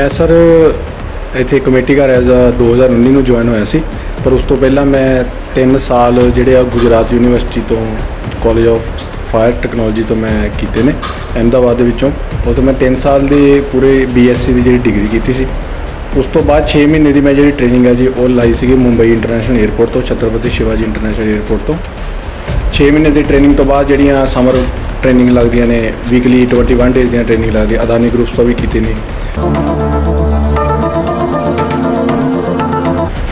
ਮੈਂ ਸਰ ਇੱਥੇ ਕਮੇਟੀ ਘਰ ਐਜ਼ ਅ 2019 ਨੂੰ ਜੁਆਇਨ ਹੋਇਆ ਸੀ, ਪਰ ਉਸ ਤੋਂ ਪਹਿਲਾਂ ਮੈਂ 3 ਸਾਲ ਜਿਹੜੇ ਆ ਗੁਜਰਾਤ ਯੂਨੀਵਰਸਿਟੀ ਤੋਂ ਕਾਲਜ ਆਫ ਫਾਇਰ ਟੈਕਨੋਲੋਜੀ ਤੋਂ ਮੈਂ ਕੀਤੇ ਨੇ, ਅਹਿਮਦਾਬਾਦ ਦੇ ਵਿੱਚੋਂ। ਉਹ ਤੋਂ ਮੈਂ 3 ਸਾਲ ਦੀ ਪੂਰੇ ਬੀਐਸਸੀ ਦੀ ਜਿਹੜੀ ਡਿਗਰੀ ਕੀਤੀ ਸੀ। ਉਸ ਤੋਂ ਬਾਅਦ 6 ਮਹੀਨੇ ਦੀ ਮੈਂ ਜਿਹੜੀ ਟ੍ਰੇਨਿੰਗ ਹੈ ਜੀ, ਉਹ ਲਾਈ ਸੀਗੀ ਮੁੰਬਈ ਇੰਟਰਨੈਸ਼ਨਲ 에ਅਰਪੋਰਟ ਤੋਂ, ਛਤਰਪਤੀ ਸ਼ਿਵਾਜੀ ਇੰਟਰਨੈਸ਼ਨਲ 에ਅਰਪੋਰਟ ਤੋਂ। 6 ਮਹੀਨੇ ਦੀ ਟ੍ਰੇਨਿੰਗ ਤੋਂ ਬਾਅਦ ਜਿਹੜੀਆਂ ਸਮਰ ਟ੍ਰੇਨਿੰਗ ਲੱਗਦੀਆਂ ਨੇ ਵੀਕਲੀ 21 ਡੇਜ਼ ਦੀਆਂ ਟ੍ਰੇਨਿੰਗ ਲੱਗਦੀ ਅਦਾਨੀ ਗਰੁੱਪਸ ਤੋਂ ਵੀ ਕੀਤੀ ਨੇ।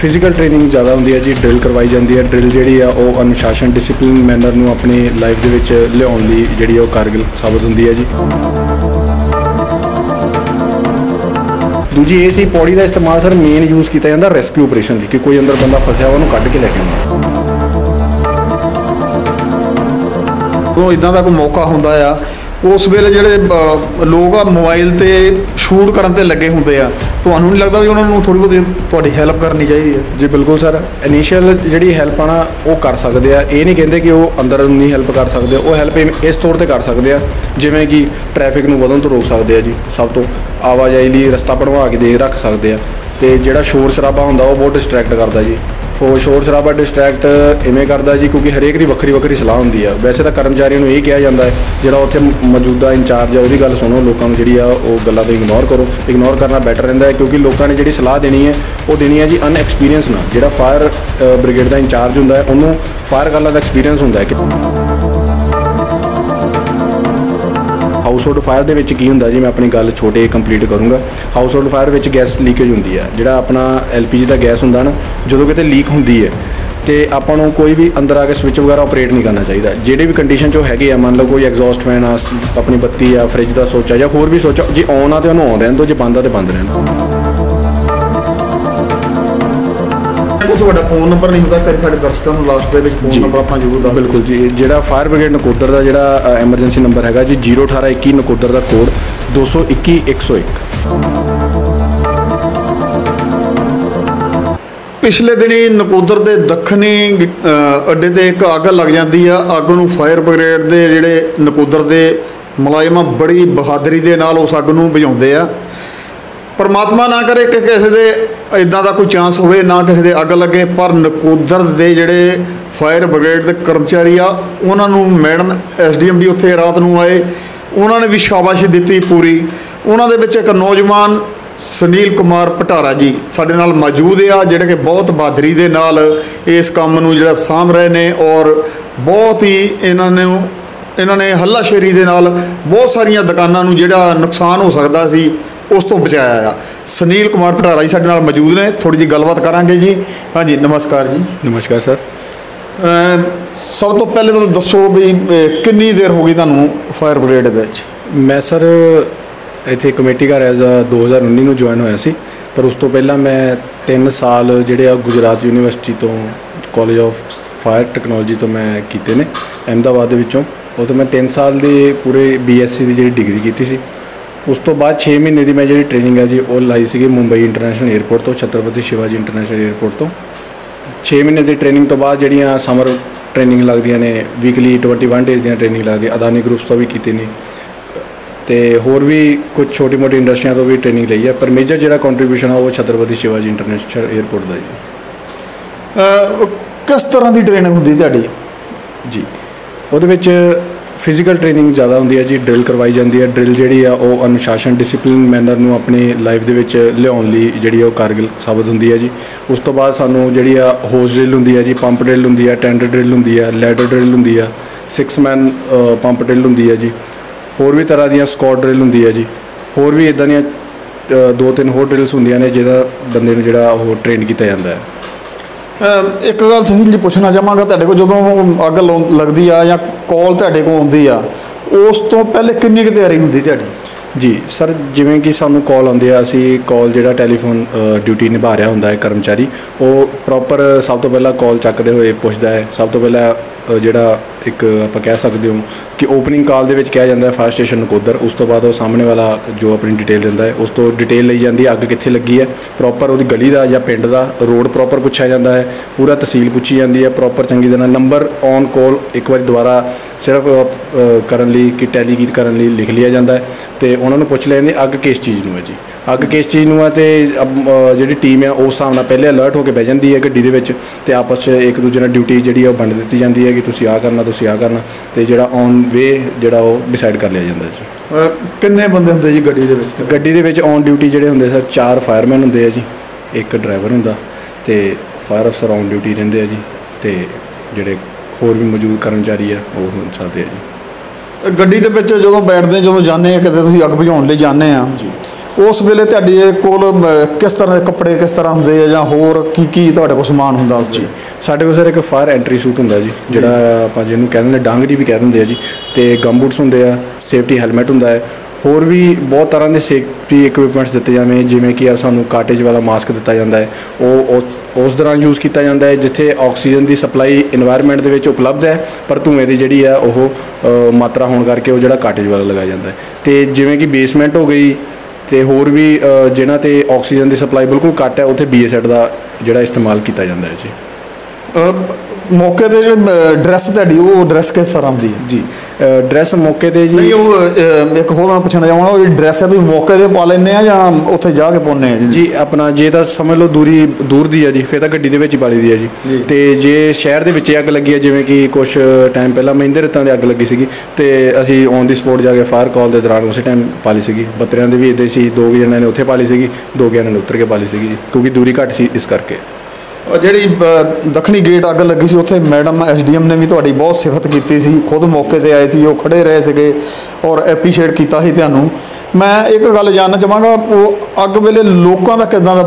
ਫਿਜ਼ੀਕਲ ਟ੍ਰੇਨਿੰਗ ਜ਼ਿਆਦਾ ਹੁੰਦੀ ਹੈ ਜੀ ਡਰਿਲ ਕਰਵਾਈ ਜਾਂਦੀ ਹੈ। ਡਰਿਲ ਜਿਹੜੀ ਆ, ਉਹ ਅਨੁਸ਼ਾਸਨ ਡਿਸਪਲਿਨ ਮੈਨਰ ਨੂੰ ਆਪਣੀ ਲਾਈਫ ਦੇ ਵਿੱਚ ਲਿਆਉਣ ਲਈ ਜਿਹੜੀ ਉਹ ਕਾਰਗਲ ਸਾਬਤ ਹੁੰਦੀ ਹੈ ਜੀ। ਦੂਜੀ ਇਹ ਸੀ, ਪੌੜੀ ਦਾ ਇਸਤੇਮਾਲ ਸਰ ਮੇਨ ਯੂਜ਼ ਕੀਤਾ ਜਾਂਦਾ ਰੈਸਕਿਊ ਆਪਰੇਸ਼ਨ ਲਈ, ਕਿ ਕੋਈ ਅੰਦਰ ਬੰਦਾ ਫਸਿਆ ਉਹਨੂੰ ਕੱਢ ਕੇ ਲੈ ਕੇ ਆਉਣਾ ਉਹ ਇਦਾਂ ਦਾ ਕੋਈ ਮੌਕਾ ਹੁੰਦਾ ਆ ਉਸ ਵੇਲੇ ਜਿਹੜੇ ਲੋਕ ਆ ਮੋਬਾਈਲ ਤੇ ਸ਼ੂਟ ਕਰਨ ਤੇ ਲੱਗੇ ਹੁੰਦੇ ਆ। ਤੁਹਾਨੂੰ ਨਹੀਂ ਲੱਗਦਾ ਵੀ ਉਹਨਾਂ ਨੂੰ ਥੋੜੀ ਬਹੁਤੀ ਤੁਹਾਡੀ ਹੈਲਪ ਕਰਨੀ ਚਾਹੀਦੀ ਹੈ ਜੀ, ਬਿਲਕੁਲ ਸਰ। ਇਨੀਸ਼ੀਅਲ ਜਿਹੜੀ ਹੈਲਪ ਆਣਾ ਉਹ ਕਰ ਸਕਦੇ ਆ। ਇਹ ਨਹੀਂ ਕਹਿੰਦੇ ਕਿ ਉਹ ਅੰਦਰ ਨਹੀਂ ਹੈਲਪ ਕਰ ਸਕਦੇ। ਉਹ ਹੈਲਪ ਇਸ ਤੌਰ ਤੇ ਕਰ ਸਕਦੇ ਆ, ਜਿਵੇਂ ਕਿ ਟ੍ਰੈਫਿਕ ਨੂੰ ਵਧਣ ਤੋਂ ਰੋਕ ਸਕਦੇ ਆ ਜੀ, ਸਭ ਤੋਂ। ਆਵਾਜਾਈ ਲਈ ਰਸਤਾ ਬਣਵਾ ਕੇ ਦੇ ਰੱਖ ਸਕਦੇ ਆ। ਤੇ ਜਿਹੜਾ ਸ਼ੋਰ ਸ਼ਰਾਬਾ ਹੁੰਦਾ ਉਹ ਬਹੁਤ ਡਿਸਟਰੈਕਟ ਕਰਦਾ ਜੀ। ਫੋ ਸ਼ੋਰ ਸ਼ਰਾਬਾ ਡਿਸਟਰੈਕਟ ਇਵੇਂ ਕਰਦਾ ਜੀ ਕਿਉਂਕਿ ਹਰੇਕ ਦੀ ਵੱਖਰੀ ਵੱਖਰੀ ਸਲਾਹ ਹੁੰਦੀ ਆ। ਵੈਸੇ ਤਾਂ ਕਰਮਚਾਰੀਆਂ ਨੂੰ ਇਹ ਕਿਹਾ ਜਾਂਦਾ ਹੈ, ਜਿਹੜਾ ਉੱਥੇ ਮੌਜੂਦਾ ਇੰਚਾਰਜ ਆ ਉਹਦੀ ਗੱਲ ਸੁਣੋ, ਲੋਕਾਂ ਨੂੰ ਜਿਹੜੀ ਆ ਉਹ ਗੱਲਾਂ ਤੋਂ ਇਗਨੋਰ ਕਰੋ। ਇਗਨੋਰ ਕਰਨਾ ਬੈਟਰ ਰਹਿੰਦਾ ਹੈ ਕਿਉਂਕਿ ਲੋਕਾਂ ਨੇ ਜਿਹੜੀ ਸਲਾਹ ਦੇਣੀ ਹੈ, ਉਹ ਦੇਣੀ ਹੈ ਜੀ ਅਨਐਕਸਪੀਰੀਅੰਸ ਨਾਲ। ਜਿਹੜਾ ਫਾਇਰ ਬ੍ਰਿਗੇਡ ਦਾ ਇੰਚਾਰਜ ਹੁੰਦਾ ਹੈ, ਉਹਨੂੰ ਫਾਇਰ ਗੱਲਾਂ ਦਾ ਐਕਸਪੀਰੀਅੰਸ ਹੁੰਦਾ ਹੈ ਕਿ ਹਾਊਸ ਹੋਲਡ ਫਾਇਰ ਦੇ ਵਿੱਚ ਕੀ ਹੁੰਦਾ ਜੀ ਮੈਂ ਆਪਣੀ ਗੱਲ ਛੋਟੇ ਕੰਪਲੀਟ ਕਰੂੰਗਾ। ਹਾਊਸ ਹੋਲਡ ਫਾਇਰ ਵਿੱਚ ਗੈਸ ਲੀਕੇਜ ਹੁੰਦੀ ਹੈ। ਜਿਹੜਾ ਆਪਣਾ ਐਲਪੀਜੀ ਦਾ ਗੈਸ ਹੁੰਦਾ ਨਾ, ਜਦੋਂ ਕਿਤੇ ਲੀਕ ਹੁੰਦੀ ਹੈ, ਤੇ ਆਪਾਂ ਨੂੰ ਕੋਈ ਵੀ ਅੰਦਰ ਆ ਕੇ ਸਵਿਚ ਵਗੈਰਾ ਆਪਰੇਟ ਨਹੀਂ ਕਰਨਾ ਚਾਹੀਦਾ। ਜਿਹੜੇ ਵੀ ਕੰਡੀਸ਼ਨ 'ਚ ਉਹ ਹੈਗੇ ਆ, ਮੰਨ ਲਓ ਕੋਈ ਐਗਜ਼ੌਸਟ ਫੈਨ ਆ, ਆਪਣੀ ਬੱਤੀ ਆ ਫ੍ਰਿਜ ਦਾ ਸੋਚ ਆ ਜਾਂ ਹੋਰ ਵੀ ਸੋਚ ਆ, ਜੇ ਔਨ ਆ ਤੇ ਉਹਨੂੰ ਔਨ ਰਹਿਣ ਦਿਓ ਜੇ ਬੰਦ ਆ ਤੇ ਬੰਦ ਰਹਿਣ ਦਿਓ ਕੋਈ ਤੁਹਾਡਾ ਫੋਨ ਨੰਬਰ ਨਹੀਂ ਹੁੰਦਾ ਕਰੀ ਸਾਡੇ ਦਰਸ਼ਕਾਂ ਨੂੰ ਲਾਸਟ ਦੇ ਵਿੱਚ। ਫੋਨ ਨੰਬਰ ਆਪਾਂ ਜ਼ਰੂਰ ਦੱਸ। ਬਿਲਕੁਲ ਜੀ ਜਿਹੜਾ ਫਾਇਰ ਬ੍ਰਿਗੇਡ ਨਕੋਦਰ ਦਾ ਜਿਹੜਾ ਐਮਰਜੈਂਸੀ ਨੰਬਰ ਹੈਗਾ ਜੀ 01821 ਨਕੋਦਰ ਦਾ ਕੋਡ 221 101 ਪਿਛਲੇ ਦਿਨੀ ਨਕੋਦਰ ਦੇ ਦੱਖਣੀ ਅੱਡੇ ਤੇ ਇੱਕ ਅੱਗ ਲੱਗ ਜਾਂਦੀ ਆ ਅੱਗ ਨੂੰ ਫਾਇਰ ਬ੍ਰਿਗੇਡ ਦੇ ਜਿਹੜੇ ਨਕੋਦਰ ਦੇ ਮੁਲਾਜ਼ਮਾਂ ਬੜੀ ਬਹਾਦਰੀ ਦੇ ਨਾਲ ਉਸ ਅੱਗ ਨੂੰ ਬੁਝਾਉਂਦੇ ਆ ਪਰਮਾਤਮਾ ਨਾ ਕਰੇ ਕਿ ਕਿਸੇ ਦੇ ਇਦਾਂ ਦਾ ਕੋਈ ਚਾਂਸ ਹੋਵੇ, ਨਾ ਕਿਸੇ ਦੇ ਅੱਗ ਲੱਗੇ, ਪਰ ਨਕੋਦਰ ਦੇ ਜਿਹੜੇ ਫਾਇਰ ਬ੍ਰਿਗੇਡ ਦੇ ਕਰਮਚਾਰੀ ਆ, ਉਹਨਾਂ ਨੂੰ ਮੈਡਮ ਐਸਡੀਐਮ ਵੀ ਉੱਥੇ ਰਾਤ ਨੂੰ ਆਏ, ਉਹਨਾਂ ਨੇ ਵੀ ਸ਼ਾਬਾਸ਼ੀ ਦਿੱਤੀ ਪੂਰੀ। ਉਹਨਾਂ ਦੇ ਵਿੱਚ ਇੱਕ ਨੌਜਵਾਨ ਸੁਨੀਲ ਕੁਮਾਰ ਪਟਾਰਾ ਜੀ ਸਾਡੇ ਨਾਲ ਮੌਜੂਦ ਆ, ਜਿਹੜੇ ਕਿ ਬਹੁਤ ਬਹਾਦਰੀ ਦੇ ਨਾਲ ਇਸ ਕੰਮ ਨੂੰ ਜਿਹੜਾ ਸਾਂਭ ਰਹੇ ਨੇ ਔਰ ਬਹੁਤ ਹੀ ਇਹਨਾਂ ਨੂੰ, ਇਹਨਾਂ ਨੇ ਹੱਲਾਸ਼ੇਰੀ ਦੇ ਨਾਲ ਬਹੁਤ ਸਾਰੀਆਂ ਦੁਕਾਨਾਂ ਨੂੰ ਜਿਹੜਾ ਨੁਕਸਾਨ ਹੋ ਸਕਦਾ ਸੀ ਉਸ ਤੋਂ ਬਚਾਇਆ ਆ। ਸੁਨੀਲ ਕੁਮਾਰ ਪਟਾਰਾ ਜੀ ਸਾਡੇ ਨਾਲ ਮੌਜੂਦ ਨੇ। ਥੋੜੀ ਜਿਹੀ ਗੱਲਬਾਤ ਕਰਾਂਗੇ ਜੀ। ਹਾਂਜੀ ਨਮਸਕਾਰ ਜੀ। ਨਮਸਕਾਰ ਸਰ। ਸਭ ਤੋਂ ਪਹਿਲੇ ਤਾਂ ਦੱਸੋ ਵੀ ਕਿੰਨੀ ਦੇਰ ਹੋ ਗਈ ਤੁਹਾਨੂੰ ਫਾਇਰ ਬ੍ਰਿਗੇਡ ਵਿੱਚ? ਮੈਂ ਸਰ ਇੱਥੇ ਕਮੇਟੀ ਘਰ ਐਜ਼ ਅ 2019 ਨੂੰ ਜੁਆਇਨ ਹੋਇਆ ਸੀ। ਪਰ ਉਸ ਤੋਂ ਪਹਿਲਾਂ ਮੈਂ 3 ਸਾਲ ਜਿਹੜੇ ਆ ਗੁਜਰਾਤ ਯੂਨੀਵਰਸਿਟੀ ਤੋਂ ਕਾਲਜ ਆਫ ਫਾਇਰ ਟੈਕਨੋਲੋਜੀ ਤੋਂ ਮੈਂ ਕੀਤੇ ਨੇ ਅਹਿਮਦਾਬਾਦ ਦੇ ਵਿੱਚੋਂ। ਉਹ ਤੋਂ ਮੈਂ 3 ਸਾਲ ਦੇ ਪੂਰੇ ਬੀਐਸਸੀ ਦੀ ਜਿਹੜੀ ਡਿਗਰੀ ਕੀਤੀ ਸੀ। ਉਸ ਤੋਂ ਬਾਅਦ 6 ਮਹੀਨੇ ਦੀ ਮੈਂ ਜਿਹੜੀ ਟ੍ਰੇਨਿੰਗ ਹੈ ਜੀ ਉਹ ਲਾਈ ਸੀਗੀ ਮੁੰਬਈ ਇੰਟਰਨੈਸ਼ਨਲ 에ਅਰਪੋਰਟ ਤੋਂ ਛਤਰਪਤੀ ਸ਼ਿਵਾਜੀ ਇੰਟਰਨੈਸ਼ਨਲ 에ਅਰਪੋਰਟ ਤੋਂ। 6 ਮਹੀਨੇ ਦੀ ਟ੍ਰੇਨਿੰਗ ਤੋਂ ਬਾਅਦ ਜਿਹੜੀਆਂ ਸਮਰ ਟ੍ਰੇਨਿੰਗ ਲੱਗਦੀਆਂ ਨੇ ਵੀਕਲੀ 21 ਡੇਜ਼ ਦੀਆਂ ਟ੍ਰੇਨਿੰਗ ਲੱਗਦੀ ਅਦਾਨੀ ਗਰੁੱਪਸ ਤੋਂ ਵੀ ਕੀਤੀ ਨੇ। ਤੇ ਹੋਰ ਵੀ ਕੁਝ ਛੋਟੀ-ਮੋਟੀ ਇੰਡਸਟਰੀਆਂ ਤੋਂ ਵੀ ਟ੍ਰੇਨਿੰਗ ਲਈ ਹੈ ਪਰ ਮੇਜਰ ਜਿਹੜਾ ਕੰਟਰੀਬਿਊਸ਼ਨ ਆ ਉਹ ਛਤਰਪਤੀ ਸ਼ਿਵਾਜੀ ਇੰਟਰਨੈਸ਼ਨਲ 에ਅਰਪੋਰਟ ਦਾ ਜੀ। ਕਿਸ ਤਰ੍ਹਾਂ ਦੀ ਟ੍ਰੇਨਿੰਗ ਹੁੰਦੀ ਤੁਹਾਡੀ? ਜੀ ਉਹਦੇ ਵਿੱਚ ਫਿਜ਼ੀਕਲ ਟ੍ਰੇਨਿੰਗ ਜ਼ਿਆਦਾ ਹੁੰਦੀ ਹੈ ਜੀ ਡਰਿਲ ਕਰਵਾਈ ਜਾਂਦੀ ਹੈ। ਡਰਿਲ ਜਿਹੜੀ ਆ, ਉਹ ਅਨੁਸ਼ਾਸਨ ਡਿਸਪਲਿਨ ਮੈਨਰ ਨੂੰ ਆਪਣੀ ਲਾਈਫ ਦੇ ਵਿੱਚ ਲਿਆਉਣ ਲਈ ਜਿਹੜੀ ਆ, ਉਹ ਕਾਰਗਿਲ ਸਾਬਤ ਹੁੰਦੀ ਹੈ ਜੀ। ਉਸ ਤੋਂ ਬਾਅਦ ਸਾਨੂੰ ਜਿਹੜੀ ਆ ਹੋਸ ਡਰਿਲ ਹੁੰਦੀ ਹੈ ਜੀ ਪੰਪ ਡਰਿਲ ਹੁੰਦੀ ਹੈ ਟੈਂਡਰ ਡਰਿਲ ਹੁੰਦੀ ਹੈ ਲੈਡਰ ਡਰਿਲ ਹੁੰਦੀ ਆ 6 ਮੈਨ ਪੰਪ ਡਰਿਲ ਹੁੰਦੀ ਹੈ ਜੀ। ਹੋਰ ਵੀ ਤਰ੍ਹਾਂ ਦੀਆਂ ਸਕੌਟ ਡਰਿਲ ਹੁੰਦੀ ਹੈ ਜੀ। ਹੋਰ ਵੀ ਇਦਾਂ ਦੀਆਂ ਦੋ ਤਿੰਨ ਹੋਰ ਡਰਿਲਸ ਹੁੰਦੀਆਂ ਨੇ, ਜਿਹਦਾ ਬੰਦੇ ਨੂੰ ਜਿਹੜਾ ਉਹ ਟ੍ਰੇਨ ਕੀਤਾ ਜਾਂਦਾ ਹੈ। ਇੱਕ ਗੱਲ ਸੁਨੀਲ ਜੀ ਪੁੱਛਣਾ ਚਾਹਾਂਗਾ, ਤੁਹਾਡੇ ਕੋਲ ਜਦੋਂ ਅੱਗ ਲਾਉਣ- ਲੱਗਦੀ ਆ ਜਾਂ ਕਾਲ ਤੁਹਾਡੇ ਕੋਲ ਆਉਂਦੀ ਆ, ਉਸ ਤੋਂ ਪਹਿਲੇ ਕਿੰਨੀ ਕੁ ਤਿਆਰੀ ਹੁੰਦੀ ਤੁਹਾਡੀ? ਜੀ, ਸਰ, ਜਿਵੇਂ ਕਿ ਸਾਨੂੰ ਕਾਲ ਆਉਂਦੀ ਆ, ਅਸੀਂ ਕਾਲ ਜਿਹੜਾ ਟੈਲੀਫੋਨ ਡਿਊਟੀ ਨਿਭਾ ਰਿਹਾ ਹੁੰਦਾ ਹੈ ਕਰਮਚਾਰੀ, ਉਹ ਪ੍ਰੋਪਰ ਸਭ ਤੋਂ ਪਹਿਲਾਂ ਕਾਲ ਚੱਕਦੇ ਹੋਏ ਪੁੱਛਦਾ ਹੈ, ਸਭ ਤੋਂ ਪਹਿਲਾਂ ਜਿਹੜਾ ਇੱਕ ਆਪਾਂ ਕਹਿ ਸਕਦੇ ਹਾਂ ਕਿ ਓਪਨਿੰਗ ਕਾਲ ਦੇ ਵਿੱਚ ਕਿਹਾ ਜਾਂਦਾ ਹੈ ਫਾਇਰ ਸਟੇਸ਼ਨ ਨਕੋਦਰ। ਉਸ ਤੋਂ ਬਾਅਦ ਉਹ ਸਾਹਮਣੇ ਵਾਲਾ ਜੋ ਆਪਣੀ ਡਿਟੇਲ ਦਿੰਦਾ ਹੈ, ਉਸ ਤੋਂ ਡਿਟੇਲ ਲਈ ਜਾਂਦੀ ਹੈ, ਅੱਗ ਕਿੱਥੇ ਲੱਗੀ ਹੈ। ਪ੍ਰੋਪਰ ਉਹਦੀ ਗਲੀ ਦਾ ਜਾਂ ਪਿੰਡ ਦਾ ਰੋਡ ਪ੍ਰੋਪਰ ਪੁੱਛਿਆ ਜਾਂਦਾ ਹੈ, ਪੂਰਾ ਤਹਿਸੀਲ ਪੁੱਛੀ ਜਾਂਦੀ ਹੈ ਪ੍ਰੋਪਰ ਚੰਗੀ ਤਰ੍ਹਾਂ ਨੰਬਰ ਔਨ ਕਾਲ ਇੱਕ ਵਾਰੀ ਦੁਬਾਰਾ ਸਿਰਫ ਕਰਨ ਲਈ ਕਿ ਟੈਲੀਗੀਤ ਕਰਨ ਲਈ ਲਿਖ ਲਿਆ ਜਾਂਦਾ ਹੈ ਤੇ ਉਹਨਾਂ ਨੂੰ ਪੁੱਛ ਲੈਂਦੇ ਅੱਗ ਕਿਸ ਚੀਜ਼ ਨੂੰ ਹੈ ਜੀ। ਅੱਗ ਕਿਸ ਚੀਜ਼ ਨੂੰ ਆ ਤੇ ਅਮ, ਅ, ਜਿਹੜੀ ਟੀਮ ਆ ਉਸ ਹਿਸਾਬ ਨਾਲ ਪਹਿਲੇ ਅਲਰਟ ਹੋ ਕੇ ਬਹਿ ਜਾਂਦੀ ਹੈ ਗੱਡੀ ਦੇ ਵਿੱਚ ਤੇ ਆਪਸ 'ਚ ਇੱਕ ਦੂਜੇ ਨਾਲ ਡਿਊਟੀ ਜਿਹੜੀ ਆ ਉਹ ਵੰਡ ਦਿੱਤੀ ਜਾਂਦੀ ਹੈ ਕਿ ਤੁਸੀਂ ਆਹ ਕਰਨਾ ਤੁਸੀਂ ਆਹ ਕਰਨਾ ਤੇ ਜਿਹੜਾ ਔਨ ਵੇ ਜਿਹੜਾ ਉਹ ਡਿਸਾਈਡ ਕਰ ਲਿਆ ਜਾਂਦਾ ਜੀ। ਅਹ ਕਿੰਨੇ ਬੰਦੇ ਹੁੰਦੇ ਜੀ ਗੱਡੀ ਦੇ ਵਿੱਚ? ਗੱਡੀ ਦੇ ਵਿੱਚ ਔਨ ਡਿਊਟੀ ਜਿਹੜੇ ਹੁੰਦੇ ਸਰ ਚਾਰ ਫਾਇਰਮੈਨ ਹੁੰਦੇ ਆ ਜੀ ਇੱਕ ਡਰਾਈਵਰ ਹੁੰਦਾ ਤੇ ਫਾਇਰ ਅਫਸਰ ਔਨ ਡਿਊਟੀ ਰਹਿੰਦੇ ਆ ਜੀ ਤੇ ਜਿਹੜੇ ਹੋਰ ਵੀ ਮੌਜੂਦ ਕਰਮਚਾਰੀ ਆ ਉਹ ਹੋ ਸਕਦੇ ਆ ਜੀ। ਗੱਡੀ ਦੇ ਵਿੱਚ ਜਦੋਂ ਬੈਠਦੇ ਜਦੋਂ ਜਾਂਦੇ ਆ ਕਿਤੇ ਤੁਸੀਂ ਅੱਗ ਬੁਝਾਉਣ ਲਈ ਜਾਂਦੇ ਆ ਉਸ ਵੇਲੇ ਤੁਹਾਡੇ ਕੋਲ ਕਿਸ ਤਰ੍ਹਾਂ ਦੇ ਕੱਪੜੇ, ਕਿਸ ਤਰ੍ਹਾਂ ਹੁੰਦੇ ਆ ਜਾਂ ਹੋਰ ਕੀ ਕੀ ਤੁਹਾਡੇ ਕੋਲ ਸਮਾਨ ਹੁੰਦਾ ਉਸ ਜੀ, ਸਾਡੇ ਕੋਲ ਸਰ ਇੱਕ ਫਾਇਰ ਐਂਟਰੀ ਸੂਟ ਹੁੰਦਾ ਜੀ, ਜਿਹੜਾ ਆਪਾਂ ਜਿਹਨੂੰ ਕਹਿੰਦੇ ਨੇ, ਡਾਂਗਰੀ ਵੀ ਕਹਿ ਦਿੰਦੇ ਆ ਜੀ, ਤੇ ਗਮਬੂਟਸ ਹੁੰਦੇ ਆ ਸੇਫਟੀ ਹੈਲਮਟ ਹੁੰਦਾ ਹੈ। ਹੋਰ ਵੀ ਬਹੁਤ ਤਰ੍ਹਾਂ ਦੇ ਸੇਫਟੀ ਇਕਵਿਪਮੈਂਟਸ ਦਿੱਤੇ ਜਾਂਦੇ ਜਿਵੇਂ ਕਿ ਸਾਨੂੰ ਕਾਟੇਜ ਵਾਲਾ ਮਾਸਕ ਦਿੱਤਾ ਜਾਂਦਾ ਹੈ। ਉਹ ਉਸ ਦੌਰਾਨ ਯੂਜ਼ ਕੀਤਾ ਜਾਂਦਾ ਹੈ, ਜਿੱਥੇ ਆਕਸੀਜਨ ਦੀ ਸਪਲਾਈ এনवायरमेंट ਦੇ ਵਿੱਚ ਉਪਲਬਧ ਹੈ, ਪਰ ਧੂਏ ਦੀ ਜਿਹੜੀ ਆ ਉਹ ਮਾਤਰਾ ਹੋਣ ਕਰਕੇ ਉਹ ਜਿਹੜਾ ਕਾਟੇਜ ਵਾਲਾ ਲਗਾਇਆ ਜਾਂਦਾ ਹੈ। ਤੇ ਜਿਵੇਂ ਕਿ ਬੇਸਮੈਂਟ ਹੋ ਗਈ ਤੇ ਹੋਰ ਵੀ ਅ, ਜਿਨ੍ਹਾਂ ਤੇ ਆਕਸੀਜਨ ਦੀ ਸਪਲਾਈ ਬਿਲਕੁਲ ਘੱਟ ਹੈ ਉੱਥੇ ਬੀਐਸਐਡ ਦਾ ਜਿਹੜਾ ਇਸਤੇਮਾਲ ਕੀਤਾ ਜਾਂਦਾ ਹੈ ਜੀ। ਮੌਕੇ ਤੇ ਜਿਹੜੇ ਡਰੈਸ ਤੁਹਾਡੀ ਉਹ ਡਰੈਸ ਕਿਸ ਤਰ੍ਹਾਂ ਦੀ ਹੈ? ਜੀ ਡਰੈਸ ਮੌਕੇ ਤੇ ਨਹੀਂ ਜੀ ਉਹ ਅਹ, ਇੱਕ ਹੋਰ ਮੈਂ ਪੁੱਛਣਾ ਚਾਹਾਂਗਾ ਉਹ ਜਿਹੜੀ ਡਰੈਸ ਹੈ ਤੁਸੀਂ ਮੌਕੇ ਤੇ ਪਾ ਲੈਂਦੇ ਆ ਜਾਂ ਉੱਥੇ ਜਾ ਕੇ ਪਾਉਂਦੇ ਆ ਜੀ? ਜੀ ਆਪਣਾ ਜੇ ਤਾਂ ਸਮਝ ਲਓ ਦੂਰੀ ਦੂਰ ਦੀ ਹੈ ਜੀ ਫਿਰ ਤਾਂ ਗੱਡੀ ਦੇ ਵਿੱਚ ਹੀ ਪਾਲੀ ਦੀ ਹੈ ਜੀ। ਤੇ ਜੇ ਸ਼ਹਿਰ ਦੇ ਵਿੱਚ ਅੱਗ ਲੱਗੀ ਹੈ ਜਿਵੇਂ ਕਿ ਕੁਝ ਟਾਈਮ ਪਹਿਲਾਂ ਮਹਿੰਦੇ ਰਤਾਂ ਦੇ ਅੱਗ ਲੱਗੀ ਸੀਗੀ ਤੇ ਅਸੀਂ ਔਨ ਦੀ ਸਪੋਟ ਜਾ ਕੇ ਫਾਇਰ ਕਾਲ ਦੇ ਦੌਰਾਨ ਉਸੇ ਟਾਈਮ ਪਾਲੀ ਸੀਗੀ। ਬੱਤਰਿਆਂ ਦੇ ਵੀ ਇਦਾਂ ਸੀ ਦੋ ਜਣਿਆਂ ਨੇ ਉੱਥੇ ਪਾਲੀ ਸੀਗੀ ਦੋ ਜਣਿਆਂ ਨੇ ਉੱਤਰ ਕੇ ਪਾਲੀ ਸੀਗੀ ਜੀ ਕਿਉਂਕਿ ਦੂਰੀ ਘੱਟ ਸੀ ਇਸ ਕਰਕੇ। ਉਹ ਜਿਹੜੀ ਦੱਖਣੀ ਗੇਟ ਅੱਗ ਲੱਗੀ ਸੀ ਉੱਥੇ ਮੈਡਮ ਐਸਡੀਐਮ ਨੇ ਵੀ ਤੁਹਾਡੀ ਬਹੁਤ ਸਿਫਤ ਕੀਤੀ ਸੀ। ਖੁਦ ਮੌਕੇ ਤੇ ਆਏ ਸੀ ਉਹ ਖੜੇ ਰਹੇ ਸੀਗੇ ਔਰ ਐਪਰੀਸ਼ੀਏਟ ਕੀਤਾ ਸੀ ਤੁਹਾਨੂੰ। ਮੈਂ ਇੱਕ ਗੱਲ ਜਾਣਨਾ ਚਾਹਾਂਗਾ ਉਹ ਅੱਗ ਵੇਲੇ ਲੋਕਾਂ ਦਾ ਕਿਦਾਂ ਦਾ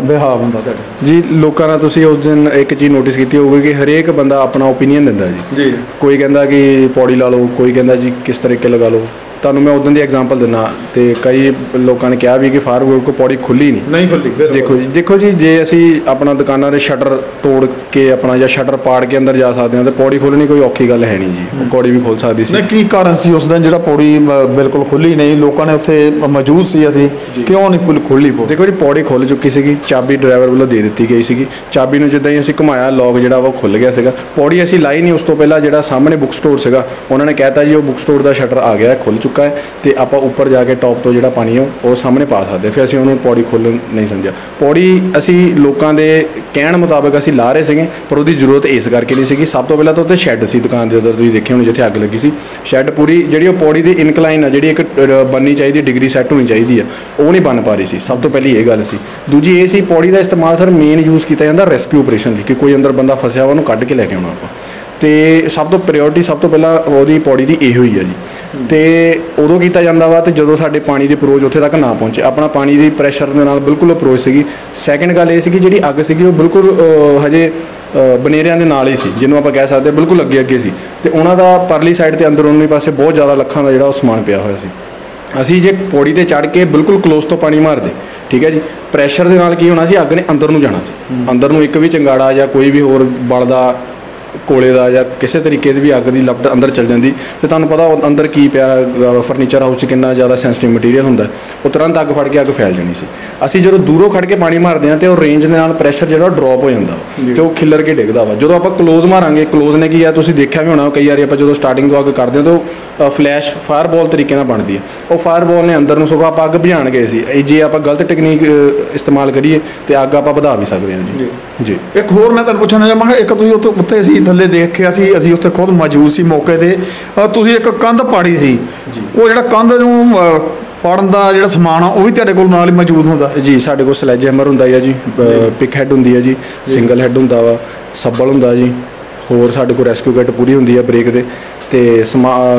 ਵਿਹਾਰ ਹੁੰਦਾ ਤੁਹਾਡੇ? ਜੀ ਲੋਕਾਂ ਨਾਲ ਤੁਸੀਂ ਉਸ ਦਿਨ ਇੱਕ ਚੀਜ਼ ਨੋਟਿਸ ਕੀਤੀ ਹੋਊਗੀ ਕਿ ਹਰੇਕ ਬੰਦਾ ਆਪਣਾ ਓਪੀਨੀਅਨ ਦਿੰਦਾ ਜੀ। ਜੀ। ਕੋਈ ਕਹਿੰਦਾ ਕਿ ਪੌੜੀ ਲਾ ਲਓ ਕੋਈ ਕਹਿੰਦਾ ਜੀ ਕਿਸ ਤਰੀਕੇ ਲਗਾ ਲਓ। ਤੁਹਾਨੂੰ ਮੈਂ ਉਦੋਂ ਦੀ ਐਗਜ਼ਾਮਪਲ ਦਿੰਨਾ ਤੇ ਕਈ ਲੋਕਾਂ ਨੇ ਕਿਹਾ ਵੀ ਕਿ ਫਾਇਰ ਬ੍ਰਿਗੇਡ ਕੋ ਪੌੜੀ ਖੁੱਲੀ ਨਹੀਂ। ਨਹੀਂ ਖੁੱਲੀ ਦੇਖੋ ਜੀ ਦੇਖੋ ਜੀ ਜੇ ਅਸੀਂ ਆਪਣਾ ਦੁਕਾਨਾਂ ਦੇ ਸ਼ਟਰ ਤੋੜ ਕੇ ਆਪਣਾ ਜਾਂ ਸ਼ਟਰ ਪਾੜ ਕੇ ਅੰਦਰ ਜਾ ਸਕਦੇ ਹਾਂ ਤੇ ਪੌੜੀ ਖੋਲਣੀ ਕੋਈ ਔਖੀ ਗੱਲ ਹੈ ਨਹੀਂ ਜੀ। ਪੌੜੀ ਵੀ ਖੋਲ ਸਕਦੀ ਸੀ। ਨਹੀਂ ਕੀ ਕਾਰਨ ਸੀ ਉਸ ਦਿਨ ਜਿਹੜਾ ਪੌੜੀ ਬਿਲਕੁਲ ਖੁੱਲੀ ਨਹੀਂ? ਲੋਕਾਂ ਨੇ ਉੱਥੇ ਮੌਜੂਦ ਸੀ ਅਸੀਂ। ਕਿਉਂ ਨਹੀਂ ਫੁੱਲ ਖੁੱਲੀ ਪੌੜੀ? ਦੇਖੋ ਜੀ ਪੌੜੀ ਖੁੱਲ ਚੁੱਕੀ ਸੀਗੀ। ਚਾਬੀ ਡਰਾਈਵਰ ਵੱਲੋਂ ਦੇ ਦਿੱਤੀ ਗਈ ਸੀਗੀ। ਚਾਬੀ ਨੂੰ ਜਿੱਦਾਂ ਹੀ ਅਸੀਂ ਘੁਮਾਇਆ ਲੌਕ ਜਿਹੜਾ ਉਹ ਖੁੱਲ ਗਿਆ ਸੀਗਾ। ਪੌੜੀ ਅਸੀਂ ਲਾਈ ਨਹੀਂ ਉਸ ਤੋਂ ਪਹਿਲਾਂ ਜਿਹੜਾ ਸਾਹਮਣੇ ਬੁੱਕ ਸਟੋਰ ਸੀਗਾ ਉਹਨਾਂ ਨੇ ਕਹਿਤਾ ਜੀ ਉਹ ਬੁੱਕ ਸਟੋਰ ਦਾ ਸ਼ਟਰ ਆ ਗਿਆ ਖੁੱਲ ਚੁੱਕਾ ਹੈ ਤੇ ਆਪਾਂ ਉੱਪਰ ਜਾ ਕੇ ਟੌਪ ਤੋਂ ਜਿਹੜਾ ਪਾਣੀ ਹੈ ਉਹ ਸਾਹਮਣੇ ਪਾ ਸਕਦੇ ਫਿਰ ਅਸੀਂ ਉਹਨੂੰ ਪੌੜੀ ਖੋਲ੍ਹਣ ਨਹੀਂ ਸਮਝਿਆ। ਪੌੜੀ ਅਸੀਂ ਲੋਕਾਂ ਦੇ ਕਹਿਣ ਮੁਤਾਬਕ ਅਸੀਂ ਲਾ ਰਹੇ ਸੀਗੇ ਪਰ ਉਹਦੀ ਜ਼ਰੂਰਤ ਇਸ ਕਰਕੇ ਨਹੀਂ ਸੀਗੀ। ਸਭ ਤੋਂ ਪਹਿਲਾਂ ਤਾਂ ਉੱਤੇ ਸ਼ੈੱਡ ਸੀ ਦੁਕਾਨ ਦੇ ਅੰਦਰ ਤੁਸੀਂ ਦੇਖਿਆ ਹੋਣਾ ਜਿੱਥੇ ਅੱਗ ਲੱਗੀ ਸੀ। ਸ਼ੈੱਡ ਪੂਰੀ ਜਿਹੜੀ ਉਹ ਪੌੜੀ ਦੀ ਇਨਕਲਾਈਨ ਆ ਜਿਹੜੀ ਇੱਕ ਅ, ਬਣਨੀ ਚਾਹੀਦੀ ਡਿਗਰੀ ਸੈੱਟ ਹੋਣੀ ਚਾਹੀਦੀ ਆ ਉਹ ਨਹੀਂ ਬਣ ਪਾ ਰਹੀ ਸੀ। ਸਭ ਤੋਂ ਪਹਿਲੀ ਇਹ ਗੱਲ ਸੀ। ਦੂਜੀ ਇਹ ਸੀ ਪੌੜੀ ਦਾ ਇਸਤੇਮਾਲ ਸਰ ਮੇਨ ਯੂਜ਼ ਕੀਤਾ ਜਾਂਦਾ ਰੈਸਕਿਊ ਆਪਰੇਸ਼ਨ ਲਈ ਕਿ ਕੋਈ ਅੰਦਰ ਬੰਦਾ ਫਸਿਆ ਉਹਨੂੰ ਕੱਢ ਕੇ ਲੈ ਕੇ ਆਉਣਾ ਆਪਾਂ। ਤੇ ਸਭ ਤੋਂ ਪ੍ਰਾਇੋਰਟੀ ਸਭ ਤੋਂ ਪਹਿਲਾਂ ਉਹਦੀ ਪੌੜੀ ਦੀ ਇਹੋ ਹੀ ਆ ਜੀ। ਤੇ ਉਦੋਂ ਕੀਤਾ ਜਾਂਦਾ ਵਾ ਤੇ ਜਦੋਂ ਸਾਡੇ ਪਾਣੀ ਦੀ ਅਪਰੋਚ ਉੱਥੇ ਤੱਕ ਨਾ ਪਹੁੰਚੇ। ਆਪਣਾ ਪਾਣੀ ਦੀ ਪ੍ਰੈਸ਼ਰ ਦੇ ਨਾਲ ਬਿਲਕੁਲ ਅਪਰੋਚ ਸੀਗੀ। ਸੈਕੰਡ ਗੱਲ ਇਹ ਸੀ ਕਿ ਜਿਹੜੀ ਅੱਗ ਸੀਗੀ ਉਹ ਬਿਲਕੁਲ ਹਜੇ ਬਨੇਰਿਆਂ ਦੇ ਨਾਲ ਹੀ ਸੀ ਜਿਹਨੂੰ ਆਪਾਂ ਕਹਿ ਸਕਦੇ ਬਿਲਕੁਲ ਅੱਗੇ ਅੱਗੇ ਸੀ। ਤੇ ਉਹਨਾਂ ਦਾ ਪਰਲੀ ਸਾਈਡ ਤੇ ਅੰਦਰ ਉਹਨੇ ਪਾਸੇ ਬਹੁਤ ਜ਼ਿਆਦਾ ਲੱਖਾਂ ਦਾ ਜਿਹੜਾ ਉਹ ਸਮਾਨ ਪਿਆ ਹੋਇਆ ਸੀ। ਅਸੀਂ ਜੇ ਪੌੜੀ ਤੇ ਚੜ ਕੇ ਬਿਲਕੁਲ ਕਲੋਜ਼ ਤੋਂ ਪਾਣੀ ਮਾਰਦੇ ਠੀਕ ਹੈ ਜੀ? ਪ੍ਰੈਸ਼ਰ ਦੇ ਨਾਲ ਕੀ ਹੋਣਾ ਸੀ? ਅੱਗ ਨੇ ਅੰਦਰ ਨੂੰ ਜਾਣਾ ਸੀ। ਅੰਦਰ ਨੂੰ ਇੱਕ ਵੀ ਚੰਗਾੜਾ ਜਾਂ ਕੋਈ ਵੀ ਹੋਰ ਬਲਦਾ ਕੋਲੇ ਦਾ ਜਾਂ ਕਿਸੇ ਤਰੀਕੇ ਦੀ ਵੀ ਅੱਗ ਦੀ ਲਪਟ ਅੰਦਰ ਚਲ ਜਾਂਦੀ ਤੇ ਤੁਹਾਨੂੰ ਪਤਾ ਉਹ ਅੰਦਰ ਕੀ ਪਿਆ ਫਰਨੀਚਰ ਹਾਊਸ 'ਚ ਕਿੰਨਾ ਜ਼ਿਆਦਾ ਸੈਂਸਿਟਿਵ ਮਟੀਰੀਅਲ ਹੁੰਦਾ। ਉਹ ਤੁਰੰਤ ਅੱਗ ਫੜ ਕੇ ਅੱਗ ਫੈਲ ਜਾਣੀ ਸੀ। ਅਸੀਂ ਜਦੋਂ ਦੂਰੋਂ ਖੜ ਕੇ ਪਾਣੀ ਮਾਰਦੇ ਹਾਂ ਤੇ ਉਹ ਰੇਂਜ ਦੇ ਨਾਲ ਪ੍ਰੈਸ਼ਰ ਜਿਹੜਾ ਡ੍ਰੌਪ ਹੋ ਜਾਂਦਾ ਤੇ ਉਹ ਖਿੱਲਰ ਕੇ ਡਿੱਗਦਾ ਵਾ। ਜਦੋਂ ਆਪਾਂ ਕਲੋਜ਼ ਮਾਰਾਂਗੇ ਕਲੋਜ਼ ਨੇ ਕੀ ਆ ਤੁਸੀਂ ਦੇਖਿਆ ਵੀ ਹੋਣਾ ਕਈ ਵਾਰੀ ਆਪਾਂ ਜਦੋਂ ਸਟਾਰਟਿੰਗ ਤੋਂ ਅੱਗ ਕਰਦੇ ਹਾਂ ਤਾਂ ਫਲੈਸ਼ ਫਾਇਰਬਾਲ ਤਰੀਕੇ ਨਾਲ ਬਣਦੀ ਹੈ। ਉਹ ਫਾਇਰਬਾਲ ਨੇ ਅੰਦਰ ਨੂੰ ਸਗੋਂ ਆਪਾਂ ਅੱਗ ਬੁਝਾਉਣ ਗਏ ਸੀ। ਇਹ ਜੇ ਆਪਾਂ ਗਲਤ ਟੈਕਨੀਕ ਇਸਤੇਮਾਲ ਕਰੀਏ ਤੇ ਅੱਗ ਆਪਾਂ ਵਧਾ ਵੀ ਸਕਦੇ ਹਾਂ ਜੀ। ਜੀ। ਇੱਕ ਹੋਰ ਮੈਂ ਤੁਹਾਨੂੰ ਪੁੱਛਣਾ ਚਾਹਾਂਗਾ ਇੱਕ ਤੁਸੀਂ ਉੱਥੇ ਉੱਤੇ ਅਸੀਂ ਥੱਲੇ ਦੇਖਿਆ ਸੀ ਅਸੀਂ ਉੱਥੇ ਖੁਦ ਮੌਜੂਦ ਸੀ ਮੌਕੇ ਤੇ। ਅਹ ਤੁਸੀਂ ਇੱਕ ਕੰਧ ਪਾੜੀ ਸੀ। ਉਹ ਜਿਹੜਾ ਕੰਧ ਨੂੰ ਅਹ, ਪਾੜਨ ਦਾ ਜਿਹੜਾ ਸਮਾਨ ਆ ਉਹ ਵੀ ਤੁਹਾਡੇ ਕੋਲ ਨਾਲ ਹੀ ਮੌਜੂਦ ਹੁੰਦਾ? ਜੀ ਸਾਡੇ ਕੋਲ ਸਲੈਜ ਹੈਮਰ ਹੁੰਦਾ ਹੈ ਜੀ ਪਿਕ ਹੈਡ ਹੁੰਦੀ ਹੈ ਜੀ ਸਿੰਗਲ ਹੈਡ ਹੁੰਦਾ ਵਾ ਸੱਬਲ ਹੁੰਦਾ ਜੀ ਹੋਰ ਸਾਡੇ ਕੋਲ ਰੈਸਕਿਊ ਕਿੱਟ ਪੂਰੀ ਹੁੰਦੀ ਹੈ ਬ੍ਰੇਕ ਦੇ ਤੇ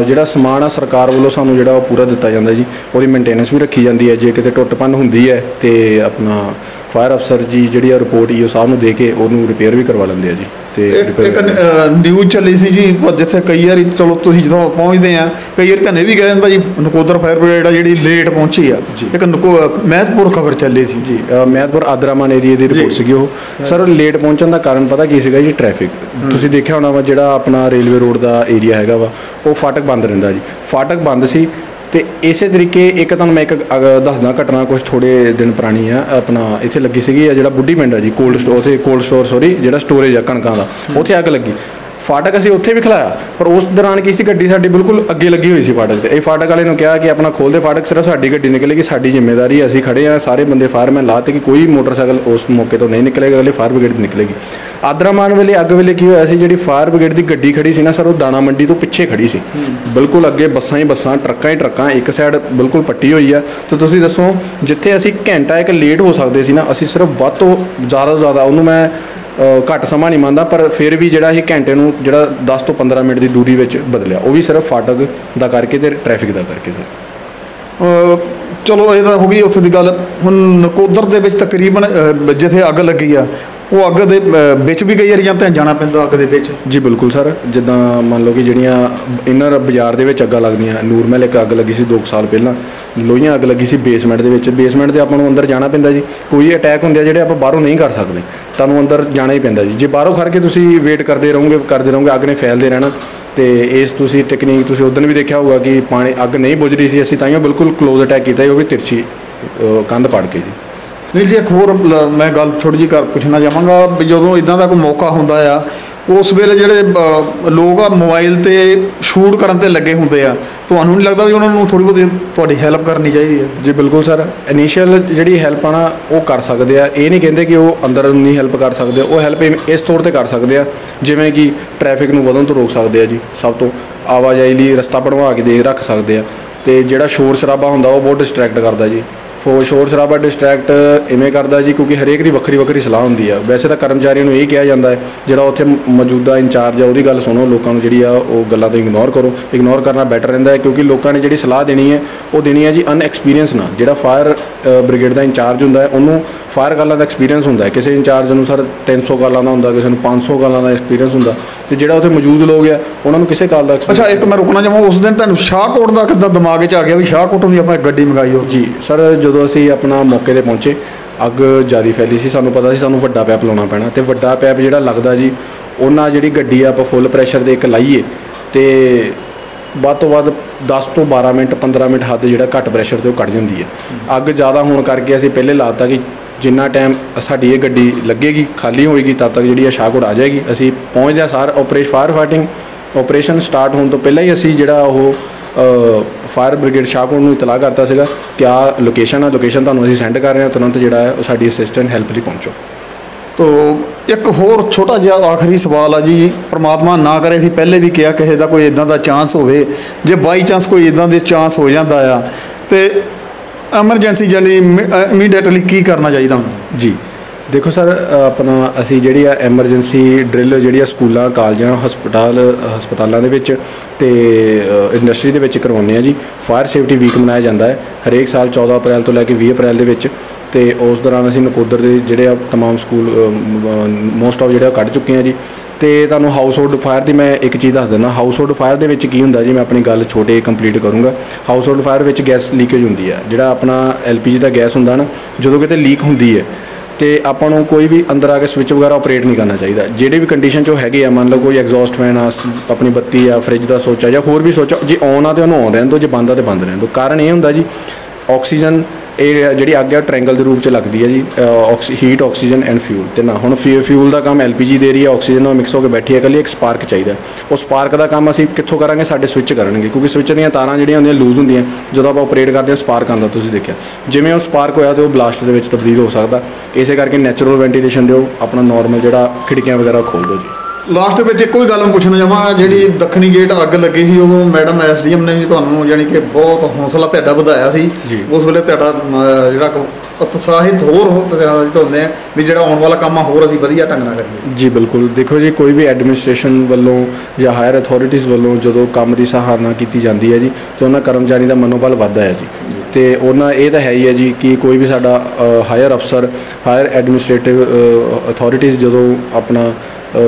ਜਿਹੜਾ ਸਮਾਨ ਆ ਸਰਕਾਰ ਵੱਲੋਂ ਸਾਨੂੰ ਜਿਹੜਾ ਉਹ ਪੂਰਾ ਦਿੱਤਾ ਜਾਂਦਾ ਜੀ ਉਹਦੀ ਮੇਨਟੇਨੈਂਸ ਵੀ ਰੱਖੀ ਜਾਂਦੀ ਹੈ ਜੇ ਕਿਤੇ ਟੁੱਟ ਭੰਨ ਹੁੰਦੀ ਹੈ ਤੇ ਆਪਣਾ ਫਾਇਰ ਅਫਸਰ ਜੀ ਜਿਹੜੀ ਆ ਰਿਪੋਰਟ ਈਓ ਸਾਹਿਬ ਨੂੰ ਦੇ ਕੇ ਉਹਨੂੰ ਰਿਪੇਅਰ ਵੀ ਕਰਵਾ ਲੈਂਦੇ ਆ ਜੀ ਤੇ ਇੱਕ ਨਿਊਜ਼ ਚੱਲੀ ਸੀ ਜੀ ਜਿੱਥੇ ਕਈ ਵਾਰੀ ਚਲੋ ਤੁਸੀਂ ਜਦੋਂ ਪਹੁੰਚਦੇ ਆ ਕਈ ਵਾਰੀ ਤਾਂ ਇਹ ਵੀ ਕਹਿ ਜਾਂਦਾ ਜੀ ਨਕੋਦਰ ਫਾਇਰ ਬ੍ਰਿਗੇਡ ਆ ਜਿਹੜੀ ਲੇਟ ਪਹੁੰਚੀ ਆ। ਇੱਕ ਨਕੋ ਮਹਿਤਪੁਰ ਖਬਰ ਚੱਲੀ ਸੀ। ਜੀ ਮਹਿਤਪੁਰ ਆਦਰਾਮਾਨ ਏਰੀਆ ਦੀ ਰਿਪੋਰਟ ਸੀਗੀ ਉਹ। ਸਰ ਲੇਟ ਪਹੁੰਚਣ ਦਾ ਕਾਰਨ ਪਤਾ ਕੀ ਸੀਗਾ ਜੀ ਟ੍ਰੈਫਿਕ ਤੁਸੀਂ ਦੇਖਿਆ ਹੋਣਾ ਵਾ ਜਿਹੜਾ ਆਪਣਾ ਰੇਲਵੇ ਰੋਡ ਦਾ ਏਰੀਆ ਹੈਗਾ ਵਾ, ਉਹ ਫਾਟਕ ਬੰਦ ਰਹਿੰਦਾ ਜੀ। ਫਾਟਕ ਬੰਦ ਸੀ ਤੇ ਇਸੇ ਤਰੀਕੇ ਇੱਕ ਤੁਹਾਨੂੰ ਮੈਂ ਇੱਕ ਅਗ- ਦੱਸਦਾ ਘਟਨਾ ਕੁਝ ਥੋੜੇ ਦਿਨ ਪੁਰਾਣੀ ਆ, ਆਪਣਾ ਇੱਥੇ ਲੱਗੀ ਸੀਗੀ ਆ ਜਿਹੜਾ ਬੁੱਢੀ ਪਿੰਡ ਆ ਜੀ ਕੋਲਡ ਸਟੋਰ ਉੱਥੇ ਕੋਲਡ ਸਟੋਰ ਸੌਰੀ ਜਿਹੜਾ ਸਟੋਰੇਜ ਆ ਕਣਕਾਂ ਦਾ, ਉੱਥੇ ਅੱਗ ਲੱਗੀ। ਫਾਟਕ ਅਸੀਂ ਉੱਥੇ ਵੀ ਖਲਾਇਆ, ਪਰ ਉਸ ਦੌਰਾਨ ਕੀ ਸੀ, ਗੱਡੀ ਸਾਡੀ ਬਿਲਕੁਲ ਅੱਗੇ ਲੱਗੀ ਹੋਈ ਸੀ ਫਾਟਕ ਤੇ। ਇਹ ਫਾਟਕ ਵਾਲੇ ਨੂੰ ਕਿਹਾ ਕਿ ਆਪਣਾ ਖੋਲਦੇ ਫਾਟਕ, ਸਿਰਫ ਸਾਡੀ ਗੱਡੀ ਨਿਕਲੇਗੀ, ਸਾਡੀ ਜ਼ਿੰਮੇਵਾਰੀ ਅਸੀਂ ਖੜੇ ਆ ਸਾਰੇ ਬੰਦੇ ਫਾਇਰਮੈਨ ਲਾਤੇ ਕਿ ਕੋਈ ਮੋਟਰਸਾਈਕਲ ਉਸ ਮੌਕੇ ਤੋਂ ਨਹੀਂ ਨਿਕਲੇਗਾ, ਅਗਲੇ ਫਾਇਰ ਬ੍ਰਿਗੇਡ ਨਿਕਲੇਗੀ। ਆਦਰਾਮਾਨ ਵੇਲੇ ਅੱਗ ਵੇਲੇ ਕੀ ਹੋਇਆ ਸੀ, ਜਿਹੜੀ ਫਾਇਰ ਬ੍ਰਿਗੇਡ ਦੀ ਗੱਡੀ ਖੜੀ ਸੀ ਨਾ ਸਰ, ਉਹ ਦਾਣਾ ਮੰਡੀ ਤੋਂ ਪਿੱਛੇ ਖੜੀ ਸੀ। ਬਿਲਕੁਲ ਅੱਗੇ ਬੱਸਾਂ ਹੀ ਬੱਸਾਂ, ਟਰੱਕਾਂ ਹੀ ਟਰੱਕਾਂ, ਇੱਕ ਸਾਈਡ ਬਿਲਕੁਲ ਪੱਟੀ ਹੋਈ ਆ ਤੇ ਤੁਸੀਂ ਦੱਸੋ, ਜਿੱਥੇ ਅਸੀਂ ਘੰਟਾ ਇੱਕ ਲੇਟ ਹੋ ਸਕਦੇ ਸੀ ਨਾ, ਅਸੀਂ ਸਿਰਫ ਵੱਧ ਤੋਂ ਜ਼ਿਆਦਾ ਤੋਂ ਜ਼ਿਆਦਾ, ਉਹਨੂੰ ਮੈਂ ਘੱਟ ਸਮਾਂ ਨਹੀਂ ਮੰਨਦਾ, ਪਰ ਫਿਰ ਵੀ ਜਿਹੜਾ ਇਹ ਘੰਟੇ ਨੂੰ ਜਿਹੜਾ 10 ਤੋਂ 15 ਮਿੰਟ ਦੀ ਦੂਰੀ ਵਿੱਚ ਬਦਲਿਆ, ਉਹ ਵੀ ਸਿਰਫ ਫਾਟਕ ਦਾ ਕਰਕੇ ਤੇ ਟ੍ਰੈਫਿਕ ਦਾ ਕਰਕੇ ਸਰ ਚਲੋ, ਇਹ ਤਾਂ ਹੋ ਗਈ ਉੱਥੇ ਦੀ ਗੱਲ। ਹੁਣ ਨਕੋਦਰ ਦੇ ਵਿੱਚ ਤਕਰੀਬਨ ਜਿੱਥੇ ਅੱਗ ਲੱਗੀ ਆ ਉਹ ਅੱਗ ਦੇ ਵਿੱਚ ਵੀ ਕਈ ਵਾਰੀਆਂ ਤਾਂ ਜਾਣਾ ਪੈਂਦਾ ਅੱਗ ਦੇ ਵਿੱਚ? ਜੀ ਬਿਲਕੁਲ ਸਰ। ਜਿੱਦਾਂ ਮੰਨ ਲਓ ਕਿ ਜਿਹੜੀਆਂ ਇਨਰ ਬਾਜ਼ਾਰ ਦੇ ਵਿੱਚ ਅੱਗਾਂ ਲੱਗਦੀਆਂ ਨੂਰਮਹਿਲ ਇੱਕ ਅੱਗ ਲੱਗੀ ਸੀ 2 ਸਾਲ ਪਹਿਲਾਂ ਲੋਹੀਆਂ ਅੱਗ ਲੱਗੀ ਸੀ ਬੇਸਮੈਂਟ ਦੇ ਵਿੱਚ। ਬੇਸਮੈਂਟ ਦੇ ਆਪਾਂ ਨੂੰ ਅੰਦਰ ਜਾਣਾ ਪੈਂਦਾ ਜੀ। ਕੋਈ ਅਟੈਕ ਹੁੰਦੇ ਆ ਜਿਹੜੇ ਆਪਾਂ ਬਾਹਰੋਂ ਨਹੀਂ ਕਰ ਸਕਦੇ। ਤੁਹਾਨੂੰ ਅੰਦਰ ਜਾਣਾ ਹੀ ਪੈਂਦਾ ਜੀ। ਜੇ ਬਾਹਰੋਂ ਖੜ ਕੇ ਤੁਸੀਂ ਵੇਟ ਕਰਦੇ ਰਹੋਗੇ ਕਰਦੇ ਰਹੋਗੇ ਅੱਗ ਨੇ ਫੈਲਦੇ ਰਹਿਣਾ ਤੇ ਇਸ ਤੁਸੀਂ ਟੈਕਨੀਕ ਤੁਸੀਂ ਉਦੋਂ ਵੀ ਦੇਖਿਆ ਹੋਊਗਾ ਕਿ ਪਾਣੀ ਅੱਗ ਨਹੀਂ ਬੁਝ ਰਹੀ ਸੀ। ਅਸੀਂ ਤਾਂ ਤਾਈਓ ਬਿਲਕੁਲ ক্লোਜ਼ ਅਟੈਕ ਕੀਤਾ ਜੀ, ਉਹ ਵੀ ਤਿਰਛੀ ਕੰਧ ਪਾੜ ਕੇ ਜੀ। ਨਹੀਂ ਜੀ ਇੱਕ ਹੋਰ ਲ- ਮੈਂ ਗੱਲ ਥੋੜੀ ਜਿਹੀ ਕਰ ਪੁੱਛਣਾ ਚਾਹਾਂਗਾ ਵੀ ਜਦੋਂ ਇਦਾਂ ਦਾ ਕੋਈ ਮੌਕਾ ਹੁੰਦਾ ਆ ਉਸ ਵੇਲੇ ਜਿਹੜੇ ਅਹ, ਲੋਕ ਆ ਮੋਬਾਈਲ ਤੇ ਸ਼ੂਟ ਕਰਨ ਤੇ ਲੱਗੇ ਹੁੰਦੇ ਆ ਤੁਹਾਨੂੰ ਨਹੀਂ ਲੱਗਦਾ ਵੀ ਉਹਨਾਂ ਨੂੰ ਥੋੜੀ ਬਹੁਤੀ ਤੁਹਾਡੀ ਹੈਲਪ ਕਰਨੀ ਚਾਹੀਦੀ ਹੈ ਜੀ ਬਿਲਕੁਲ ਸਰ। ਇਨੀਸ਼ੀਅਲ ਜਿਹੜੀ ਹੈਲਪ ਆ ਨਾ ਉਹ ਕਰ ਸਕਦੇ ਆ। ਇਹ ਨਹੀਂ ਕਹਿੰਦੇ ਕਿ ਉਹ ਅੰਦਰ ਨਹੀਂ ਹੈਲਪ ਕਰ ਸਕਦੇ ਉਹ ਹੈਲਪ ਇਸ ਤੌਰ ਤੇ ਕਰ ਸਕਦੇ ਆ ਜਿਵੇਂ ਕਿ ਟ੍ਰੈਫਿਕ ਨੂੰ ਵਧਣ ਤੋਂ ਰੋਕ ਸਕਦੇ ਆ ਜੀ ਸਭ ਤੋਂ ਆਵਾਜਾਈ ਲਈ ਰਸਤਾ ਬਣਵਾ ਕੇ ਦੇ ਰੱਖ ਸਕਦੇ ਆ। ਤੇ ਜਿਹੜਾ ਸ਼ੋਰ ਸ਼ਰਾਬਾ ਹੁੰਦਾ ਉਹ ਬਹੁਤ ਡਿਸਟਰੈਕਟ ਕਰਦਾ ਜੀ। ਫੋ ਸ਼ੋਰ ਸ਼ਰਾਬਾ ਡਿਸਟਰੈਕਟ ਇਵੇਂ ਕਰਦਾ ਜੀ ਕਿਉਂਕਿ ਹਰੇਕ ਦੀ ਵੱਖਰੀ ਵੱਖਰੀ ਸਲਾਹ ਹੁੰਦੀ ਆ। ਵੈਸੇ ਤਾਂ ਕਰਮਚਾਰੀਆਂ ਨੂੰ ਇਹ ਕਿਹਾ ਜਾਂਦਾ ਹੈ, ਜਿਹੜਾ ਉੱਥੇ ਮੌਜੂਦਾ ਇੰਚਾਰਜ ਆ, ਉਹਦੀ ਗੱਲ ਸੁਣੋ, ਲੋਕਾਂ ਨੂੰ ਜਿਹੜੀ ਆ, ਉਹ ਗੱਲਾਂ ਤੋਂ ਇਗਨੋਰ ਕਰੋ। ਇਗਨੋਰ ਕਰਨਾ ਬੈਟਰ ਰਹਿੰਦਾ ਹੈ ਕਿਉਂਕਿ ਲੋਕਾਂ ਨੇ ਜਿਹੜੀ ਸਲਾਹ ਦੇਣੀ ਹੈ, ਉਹ ਦੇਣੀ ਹੈ ਜੀ ਅਨਐਕਸਪੀਰੀਅੰਸ ਨਾਲ। ਜਿਹੜਾ ਫਾਇਰ ਬ੍ਰਿਗੇਡ ਦਾ ਇੰਚਾਰਜ ਹੁੰਦਾ ਹੈ ਉਹਨੂੰ ਫਾਇਰ ਗੱਲਾਂ ਦਾ ਐਕਸਪੀਰੀਅੰਸ ਹੁੰਦਾ ਹੈ। ਕਿਸੇ ਇੰਚਾਰਜ ਨੂੰ ਸਰ 300 ਗੱਲਾਂ ਦਾ ਹੁੰਦਾ ਕਿਸੇ ਨੂੰ 500 ਗੱਲਾਂ ਦਾ ਐਕਸਪੀਰੀਅੰਸ ਹੁੰਦਾ। ਤੇ ਜਿਹੜਾ ਉੱਥੇ ਮੌਜੂਦ ਲੋਕ ਆ ਉਹਨਾਂ ਨੂੰ ਕਿਸੇ ਗੱਲ ਦਾ ਅੱਛਾ ਇੱਕ ਮੈਂ ਰੁਕਣਾ ਚਾਹਾਂ ਉਸ ਦਿਨ ਤੁਹਾਨੂੰ ਸ਼ਾਹਕੋਟ ਦਾ ਕਿੱਦਾਂ ਦਿਮਾਗ 'ਚ ਆ ਗਿਆ ਵੀ ਸ਼ਾਹਕੋਟ ਦੀ ਆਪਾਂ ਇੱਕ ਗੱਡੀ ਮੰਗਾਈ ਉਹ ਜੀ ਸਰ ਜਦੋਂ ਅਸੀਂ ਆਪਣਾ ਮੌਕੇ ਤੇ ਪਹੁੰਚੇ ਅੱਗ ਜ਼ਿਆਦਾ ਫੈਲੀ ਸੀ। ਸਾਨੂੰ ਪਤਾ ਸੀ ਸਾਨੂੰ ਵੱਡਾ ਪੈਪ ਲਾਉਣਾ ਪੈਣਾ ਤੇ ਵੱਡਾ ਪੈਪ ਜਿਹੜਾ ਲੱਗਦਾ ਜੀ ਉਹਨਾਂ ਜਿਹੜੀ ਗੱਡੀ ਆ ਆਪਾਂ ਫੁੱਲ ਪ੍ਰੈਸ਼ਰ ਦੇ ਇੱਕ ਲਾਈਏ ਤੇ ਵੱਧ ਤੋਂ ਵੱਧ 10 ਤੋਂ 12 ਮਿੰਟ 15 ਮਿੰਟ ਹੱਦ ਜਿਹੜਾ ਘੱਟ ਪ੍ਰੈਸ਼ਰ ਤੇ ਉਹ ਕੱਢ ਜਾਂਦੀ ਹੈ। ਅੱਗ ਜ਼ਿਆਦਾ ਹੋਣ ਕਰਕੇ ਅਸੀਂ ਪਹਿਲੇ ਲਾਤਾ ਕਿ ਜਿੰਨਾ ਟਾਈਮ ਸਾਡੀ ਇਹ ਗੱਡੀ ਲੱਗੇਗੀ, ਖਾਲੀ ਹੋਏਗੀ, ਤਦ ਤੱਕ ਜਿਹੜੀ ਆ ਸ਼ਾਹਕੋਟ ਆ ਜਾਏਗੀ। ਅਸੀਂ ਪਹੁੰਚਦੇ ਹਾਂ ਸਾਰ operation fire fighting operation start ਹੋਣ ਤੋਂ ਪਹਿਲਾਂ ਹੀ ਅਸੀਂ ਜਿਹੜਾ ਉਹ ਫਾਇਰ ਬ੍ਰਿਗੇਡ ਸ਼ਾਹਕੋਟ ਨੂੰ ਇਤਲਾਹ ਕਰਤਾ ਸੀਗਾ ਕਿ ਆ ਲੋਕੇਸ਼ਨ ਆ ਲੋਕੇਸ਼ਨ ਤੁਹਾਨੂੰ ਅਸੀਂ ਸੈਂਡ ਕਰ ਰਹੇ ਹਾਂ, ਤੁਰੰਤ ਜਿਹੜਾ ਹੈ ਉਹ ਸਾਡੀ ਅਸਿਸਟੈਂਟ ਹੈਲਪ ਲਈ ਪਹੁੰਚੋ। ਤੋ ਇੱਕ ਹੋਰ ਛੋਟਾ ਜਿਹਾ ਆਖਰੀ ਸਵਾਲ ਆ ਜੀ, ਪ੍ਰਮਾਤਮਾ ਨਾ ਕਰੇ ਸੀ ਪਹਿਲੇ ਵੀ ਕਿਹਾ ਕਿਸੇ ਦਾ ਕੋਈ ਇਦਾਂ ਦਾ ਚਾਂਸ ਹੋਵੇ, ਜੇ ਬਾਈ ਚਾਂਸ ਕੋਈ ਇਦਾਂ ਦੇ ਚਾਂਸ ਹੋ ਜਾਂਦਾ ਆ, ਤੇ ਐਮਰਜੈਂਸੀ ਜਾਨੀ ਇਮੀਡੀਏਟਲੀ ਕੀ ਕਰਨਾ ਚਾਹੀਦਾ ਜੀ, ਦੇਖੋ ਸਰ, ਆਪਣਾ ਅਸੀਂ ਜਿਹੜੀ ਆ ਐਮਰਜੈਂਸੀ ਡਰਿਲ ਜਿਹੜੀ ਆ ਸਕੂਲਾਂ, ਕਾਲਜਾਂ, ਹਸਪਤਾਲ, ਹਸਪਤਾਲਾਂ ਦੇ ਵਿੱਚ ਤੇ ਇੰਡਸਟਰੀ ਦੇ ਵਿੱਚ ਕਰਵਾਉਂਦੇ ਆ ਜੀ। ਫਾਇਰ ਸੇਫਟੀ ਵੀਕ ਮਨਾਇਆ ਜਾਂਦਾ ਹੈ। ਹਰੇਕ ਸਾਲ 14 ਅਪ੍ਰੈਲ ਤੋਂ ਲੈ ਕੇ 20 ਅਪ੍ਰੈਲ ਦੇ ਵਿੱਚ ਤੇ ਉਸ ਦੌਰਾਨ ਅਸੀਂ ਨਕੋਦਰ ਦੇ ਜਿਹੜੇ ਆ तमाम ਸਕੂਲ ਮੋਸਟ ਆਫ ਜਿਹੜੇ ਆ ਕੱਢ ਚੁੱਕੇ ਆ ਜੀ ਤੇ ਤੁਹਾਨੂੰ ਹਾਊਸ ਹੋਲਡ ਫਾਇਰ ਦੀ ਮੈਂ ਇੱਕ ਚੀਜ਼ ਦੱਸ ਦਿੰਦਾ ਹਾਊਸ ਹੋਲਡ ਫਾਇਰ ਦੇ ਵਿੱਚ ਕੀ ਹੁੰਦਾ ਜੀ ਮੈਂ ਆਪਣੀ ਗੱਲ ਛੋਟੇ ਕੰਪਲੀਟ ਕਰੂੰਗਾ ਹਾਊਸ ਹੋਲਡ ਫਾਇਰ ਵਿੱਚ ਗੈਸ ਲੀਕੇਜ ਹੁੰਦੀ ਹੈ ਜਿਹੜਾ ਆਪਣਾ ਐਲਪੀਜੀ ਦਾ ਗੈਸ ਹੁੰਦਾ ਨਾ ਜਦੋਂ ਕਿਤੇ ਲੀਕ ਹੁੰਦੀ ਹੈ ਤੇ ਆਪਾਂ ਨੂੰ ਕੋਈ ਵੀ ਅੰਦਰ ਆ ਕੇ ਸਵਿਚ ਵਗੈਰਾ ਆਪਰੇਟ ਨਹੀਂ ਕਰਨਾ ਚਾਹੀਦਾ ਜਿਹੜੇ ਵੀ ਕੰਡੀਸ਼ਨ 'ਚ ਉਹ ਹੈਗੇ ਆ ਮੰਨ ਲਓ ਕੋਈ ਐਗਜ਼ੌਸਟ ਫੈਨ ਆ ਸ- ਆਪਣੀ ਬੱਤੀ ਆ ਫ੍ਰਿਜ ਦਾ ਸੋਚ ਆ ਜਾਂ ਹੋਰ ਵੀ ਸੋਚ ਆ ਜੇ ਔਨ ਆ ਤੇ ਉਹਨੂੰ ਔਨ ਰਹਿਣ ਦਿਓ ਜੇ ਬੰਦ ਆ ਤੇ ਬੰਦ ਰਹਿਣ ਦਿਓ ਕਾਰਨ ਇਹ ਹੁੰਦਾ ਜੀ ਆਕਸੀਜਨ ਇਹ ਜਿਹੜੀ ਅੱਗ ਹੈ ਟ੍ਰਾਇੰਗਲ ਦੇ ਰੂਪ 'ਚ ਲੱਗਦੀ ਹੈ ਜੀ ਹੀਟ ਆਕਸੀਜਨ ਐਂਡ ਫਿਊਲ ਤੇ ਨਾ, ਹੁਣ ਫਿਊਲ ਦਾ ਕੰਮ ਐਲਪੀਜੀ ਦੇ ਰਹੀ ਹੈ ਆਕਸੀਜਨ ਨਾਲ ਮਿਕਸ ਹੋ ਕੇ ਬੈਠੀ ਹੈ, ਇਕੱਲੀ ਇੱਕ ਸਪਾਰਕ ਚਾਹੀਦਾ ਉਹ ਸਪਾਰਕ ਦਾ ਕੰਮ ਅਸੀਂ ਕਿੱਥੋਂ ਕਰਾਂਗੇ? ਸਾਡੇ ਸਵਿਚ ਕਰਨਗੇ, ਕਿਉਂਕਿ ਸਵਿਚ ਦੀਆਂ ਤਾਰਾਂ ਜਿਹੜੀਆਂ ਹੁੰਦੀਆਂ ਲੂਜ਼ ਹੁੰਦੀਆਂ, ਜਦੋਂ ਆਪਾਂ ਆਪਰੇਟ ਕਰਦੇ ਹਾਂ ਸਪਾਰਕ ਆਉਂਦਾ, ਤੁਸੀਂ ਦੇਖਿਆ। ਜਿਵੇਂ ਉਹ ਸਪਾਰਕ ਹੋਇਆ ਤੇ ਉਹ ਬਲਾਸਟ ਦੇ ਵਿੱਚ ਤਬਦੀਲ ਹੋ ਸਕਦਾ। ਇਸੇ ਕਰਕੇ ਨੈਚੁਰਲ ਵੈਂਟੀਲੇਸ਼ਨ ਦਿਓ, ਆਪਣਾ ਨਾਰਮਲ ਜਿਹੜਾ ਖਿੜਕੀਆਂ ਵਗੈਰਾ ਖੋਲ ਦਿਓ ਜੀ। ਲਾਸਟ ਵਿੱਚ ਇੱਕੋ ਹੀ ਗੱਲ ਮੈਂ ਪੁੱਛਣਾ ਚਾਹਾਂ ਜਿਹੜੀ ਦੱਖਣੀ ਗੇਟ ਅੱਗ ਲੱਗੀ ਸੀ ਉਦੋਂ ਮੈਡਮ ਐਸਡੀਐਮ ਨੇ ਵੀ ਤੁਹਾਨੂੰ ਯਾਨੀ ਕਿ ਬਹੁਤ ਹੌਸਲਾ ਤੁਹਾਡਾ ਵਧਾਇਆ ਸੀ। ਉਸ ਵੇਲੇ ਤੁਹਾਡਾ ਜਿਹੜਾ ਉਤਸ਼ਾਹਿਤ ਹੋਰ ਹੋ ਉਤਸ਼ਾਹਿਤ ਹੁੰਦੇ ਆ ਵੀ ਜਿਹੜਾ ਆਉਣ ਵਾਲਾ ਕੰਮ ਆ ਹੋਰ ਅਸੀਂ ਵਧੀਆ ਢੰਗ ਨਾਲ ਕਰੀਏ। ਜੀ ਬਿਲਕੁਲ। ਦੇਖੋ ਜੀ ਕੋਈ ਵੀ ਐਡਮਿਨਿਸਟ੍ਰੇਸ਼ਨ ਵੱਲੋਂ ਜਾਂ ਹਾਇਰ ਅਥਾਰਟੀਜ਼ ਵੱਲੋਂ ਜਦੋਂ ਕੰਮ ਦੀ ਸਹਾਰਨਾ ਕੀਤੀ ਜਾਂਦੀ ਹੈ ਜੀ ਤੇ ਉਹਨਾਂ ਕਰਮਚਾਰੀ ਦਾ ਮਨੋਬਲ ਵੱਧਦਾ ਹੈ ਜੀ। ਤੇ ਉਹਨਾਂ ਇਹ ਤਾਂ ਹੈ ਹੀ ਹੈ ਜੀ ਕਿ ਕੋਈ ਵੀ ਸਾਡਾ ਹਾਇਰ ਅਫਸਰ ਹਾਇਰ ਐਡਮਿਨਿਸਟ੍ਰੇਟਿਵ ਅਥਾਰਟੀਜ਼ ਜਦੋਂ ਆਪਣਾ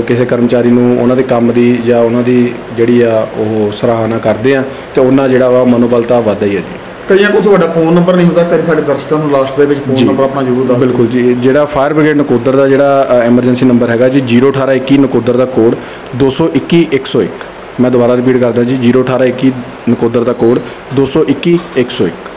ਕਿਸੇ ਕਰਮਚਾਰੀ ਨੂੰ ਉਹਨਾਂ ਦੇ ਕੰਮ ਦੀ ਜਾਂ ਉਹਨਾਂ ਦੀ ਜਿਹੜੀ ਆ ਉਹ ਸਰਾਹਨਾ ਕਰਦੇ ਆ ਤੇ ਉਹਨਾਂ ਜਿਹੜਾ ਵਾ ਮਨੋਬਲ ਤਾਂ ਵੱਧਦਾ ਹੀ ਹੈ ਜੀ। ਕਈਆਂ ਕੋਲ ਤੁਹਾਡਾ ਫੋਨ ਨੰਬਰ ਨਹੀਂ ਹੁੰਦਾ ਕਈ ਸਾਡੇ ਦਰਸ਼ਕਾਂ ਨੂੰ ਲਾਸਟ ਦੇ ਵਿੱਚ ਫੋਨ ਨੰਬਰ ਆਪਣਾ ਜ਼ਰੂਰ ਦੱਸ। ਬਿਲਕੁਲ ਜੀ ਜਿਹੜਾ ਫਾਇਰ ਬ੍ਰਿਗੇਡ ਨਕੋਦਰ ਦਾ ਜਿਹੜਾ ਐਮਰਜੈਂਸੀ ਨੰਬਰ ਹੈਗਾ ਜੀ 01821 ਨਕੋਦਰ ਦਾ ਕੋਡ 221 101 ਮੈਂ ਦੁਬਾਰਾ ਰਿਪੀਟ ਕਰਦਾ ਜੀ 01821 ਨਕੋਦਰ ਦਾ ਕੋਡ 221 101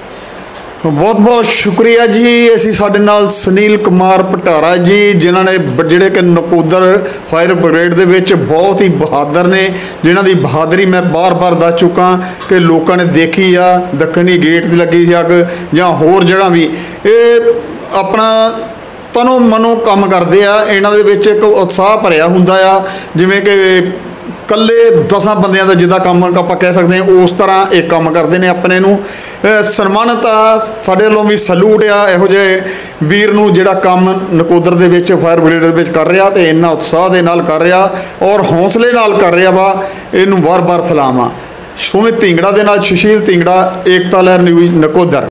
ਬਹੁਤ ਬਹੁਤ ਸ਼ੁਕਰੀਆ ਜੀ। ਅਸੀਂ ਸਾਡੇ ਨਾਲ ਸੁਨੀਲ ਕੁਮਾਰ ਪਟਾਰਾ ਜੀ, ਜਿਨ੍ਹਾਂ ਨੇ ਬ- ਜਿਹੜੇ ਕਿ ਨਕੋਦਰ ਫਾਇਰ ਬ੍ਰਿਗੇਡ ਦੇ ਵਿੱਚ ਬਹੁਤ ਹੀ ਬਹਾਦਰ ਨੇ, ਜਿਨ੍ਹਾਂ ਦੀ ਬਹਾਦਰੀ ਮੈਂ ਬਾਰ-ਬਾਰ ਦੱਸ ਚੁੱਕਾ ਕਿ ਲੋਕਾਂ ਨੇ ਦੇਖੀ ਆ, ਦੱਖਣੀ ਗੇਟ ਦੀ ਲੱਗੀ ਸੀ ਅੱਗ ਜਾਂ ਹੋਰ ਜਗ੍ਹਾ ਵੀ। ਇਹ ਆਪਣਾ ਤਨੋਂ ਮਨੋਂ ਕੰਮ ਕਰਦੇ ਆ, ਇਹਨਾਂ ਦੇ ਵਿੱਚ ਇੱਕ ਉਤਸ਼ਾਹ ਭਰਿਆ ਹੁੰਦਾ ਆ, ਜਿਵੇਂ ਕਿ ਕੱਲੇ 10 ਬੰਦਿਆਂ ਦਾ ਜਿੱਦਾਂ ਕੰਮ ਆਪਾਂ ਕਹਿ ਸਕਦੇ ਹਾਂ, ਉਸ ਤਰ੍ਹਾਂ ਇਹ ਕੰਮ ਕਰਦੇ ਨੇ ਆਪਣੇ ਨੂੰ। ਸਨਮਾਨਿਤ ਆ, ਸਾਡੇ ਵੱਲੋਂ ਵੀ ਸਲੂਟ ਆ, ਇਹੋ ਜਿਹੇ ਵੀਰ ਨੂੰ ਜਿਹੜਾ ਕੰਮ ਨਕੋਦਰ ਦੇ ਵਿੱਚ, ਫਾਇਰ ਬ੍ਰਿਗੇਡ ਦੇ ਵਿੱਚ ਕਰ ਰਿਹਾ ਤੇ ਇੰਨਾ ਉਤਸ਼ਾਹ ਦੇ ਨਾਲ ਕਰ ਰਿਹਾ ਔਰ ਹੌਸਲੇ ਨਾਲ ਕਰ ਰਿਹਾ ਵਾ, ਇਹਨੂੰ ਵਾਰ-ਵਾਰ ਸਲਾਮ ਆ। ਸੁਮਿਤ ਢਿੰਗੜਾ ਦੇ ਨਾਲ ਸੁਸ਼ੀਲ ਢਿੰਗੜਾ, ਏਕਤਾ ਲਹਿਰ ਨਿਊਜ਼, ਨਕੋਦਰ।